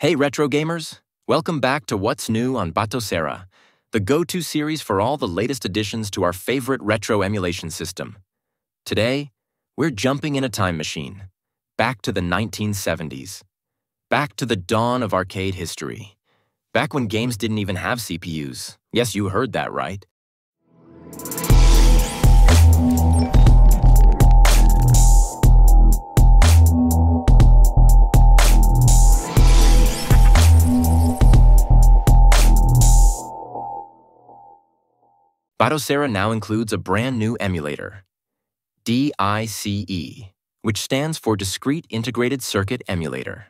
Hey retro gamers, welcome back to What's New on Batocera, the go-to series for all the latest additions to our favorite retro emulation system. Today, we're jumping in a time machine, back to the 1970s, back to the dawn of arcade history, back when games didn't even have CPUs. Yes, you heard that right. Batocera now includes a brand new emulator, DICE, which stands for Discrete Integrated Circuit Emulator.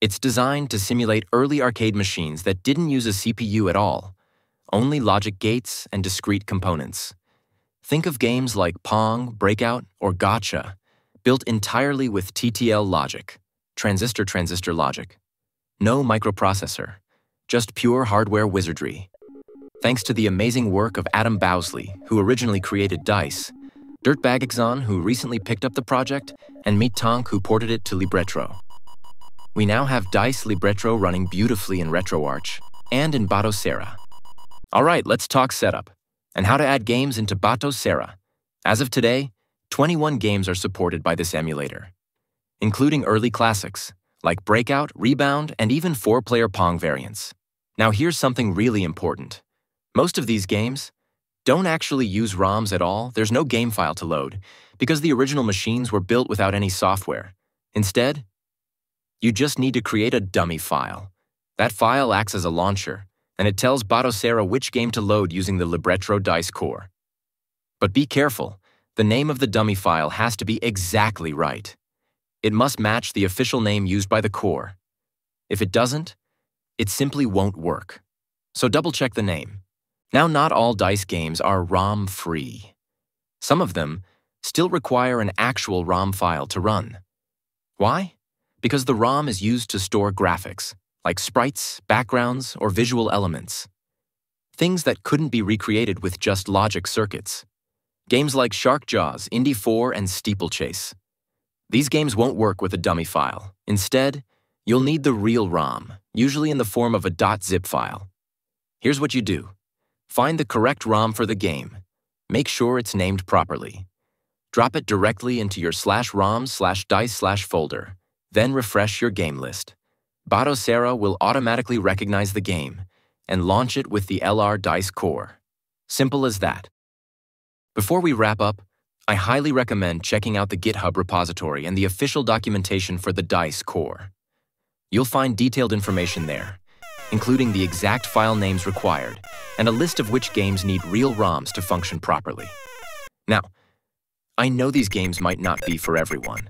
It's designed to simulate early arcade machines that didn't use a CPU at all, only logic gates and discrete components. Think of games like Pong, Breakout, or Gotcha, built entirely with TTL logic, transistor-transistor logic. No microprocessor, just pure hardware wizardry. Thanks to the amazing work of Adam Bowsley, who originally created DICE, dirtbagxon, who recently picked up the project, and mittonk, who ported it to Libretro. We now have DICE Libretro running beautifully in RetroArch and in Batocera. All right, let's talk setup and how to add games into Batocera. As of today, 21 games are supported by this emulator, including early classics like Breakout, Rebound, and even four-player Pong variants. Now here's something really important. Most of these games don't actually use ROMs at all, there's no game file to load, because the original machines were built without any software. Instead, you just need to create a dummy file. That file acts as a launcher, and it tells Batocera which game to load using the Libretro Dice core. But be careful, the name of the dummy file has to be exactly right. It must match the official name used by the core. If it doesn't, it simply won't work. So double check the name. Now, not all DICE games are ROM free. Some of them still require an actual ROM file to run. Why? Because the ROM is used to store graphics, like sprites, backgrounds, or visual elements. Things that couldn't be recreated with just logic circuits. Games like Shark Jaws, Indy 4, and Steeplechase. These games won't work with a dummy file. Instead, you'll need the real ROM, usually in the form of a .zip file. Here's what you do. Find the correct ROM for the game. Make sure it's named properly. Drop it directly into your slash ROM slash dice slash folder. Then refresh your game list. Batocera will automatically recognize the game and launch it with the LR Dice core. Simple as that. Before we wrap up, I highly recommend checking out the GitHub repository and the official documentation for the DICE core. You'll find detailed information there, including the exact file names required, and a list of which games need real ROMs to function properly. Now, I know these games might not be for everyone.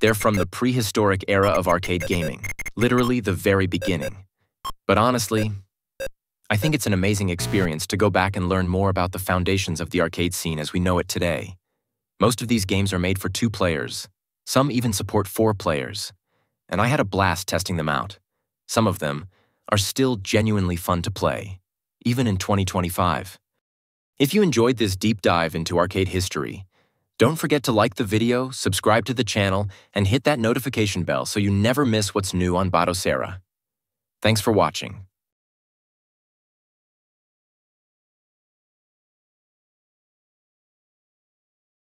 They're from the prehistoric era of arcade gaming, literally the very beginning. But honestly, I think it's an amazing experience to go back and learn more about the foundations of the arcade scene as we know it today. Most of these games are made for two players. Some even support four players. And I had a blast testing them out. Some of them, are still genuinely fun to play, even in 2025. If you enjoyed this deep dive into arcade history, don't forget to like the video, subscribe to the channel, and hit that notification bell so you never miss what's new on Batocera. Thanks for watching.